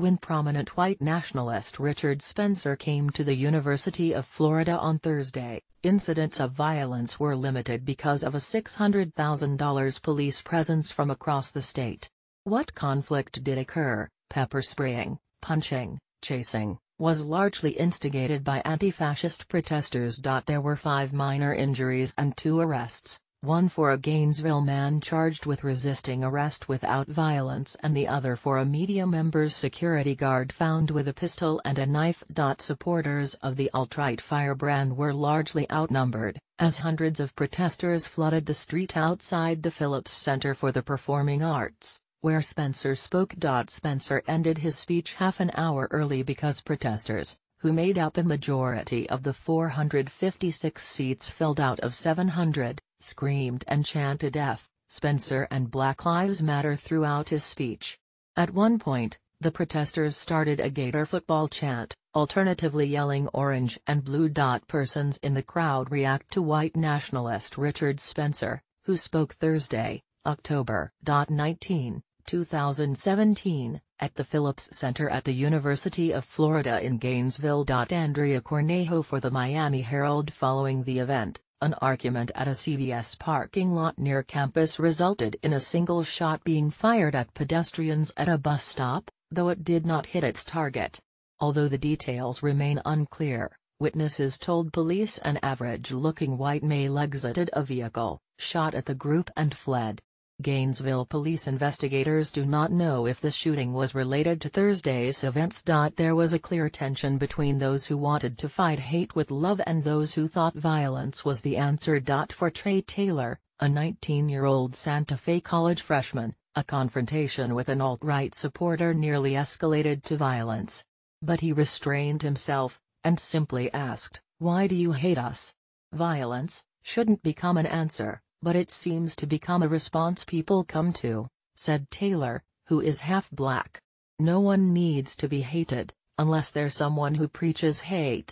When prominent white nationalist Richard Spencer came to the University of Florida on Thursday, incidents of violence were limited because of a $600,000 police presence from across the state. What conflict did occur, pepper spraying, punching, chasing, was largely instigated by anti-fascist protesters. There were five minor injuries and two arrests, one for a Gainesville man charged with resisting arrest without violence and the other for a media member's security guard found with a pistol and a knife. Supporters of the alt-right firebrand were largely outnumbered, as hundreds of protesters flooded the street outside the Phillips Center for the Performing Arts, where Spencer spoke. Spencer ended his speech half an hour early because protesters, who made up a majority of the 456 seats filled out of 700, screamed and chanted F, Spencer and Black Lives Matter throughout his speech. At one point, the protesters started a Gator football chant, alternatively yelling orange and blue. Dot persons in the crowd react to white nationalist Richard Spencer, who spoke Thursday, October 19, 2017, at the Phillips Center at the University of Florida in Gainesville. Andrea Cornejo for the Miami Herald following the event, an argument at a CVS parking lot near campus resulted in a single shot being fired at pedestrians at a bus stop, though it did not hit its target. Although the details remain unclear, witnesses told police an average-looking white male exited a vehicle, shot at the group and fled. Gainesville police investigators do not know if the shooting was related to Thursday's events. There was a clear tension between those who wanted to fight hate with love and those who thought violence was the answer. For Trey Taylor, a 19-year-old Santa Fe College freshman, a confrontation with an alt-right supporter nearly escalated to violence. But he restrained himself, and simply asked, Why do you hate us? Violence shouldn't become an answer but it seems to become a response people come to, said Taylor, who is half black. No one needs to be hated, unless they're someone who preaches hate.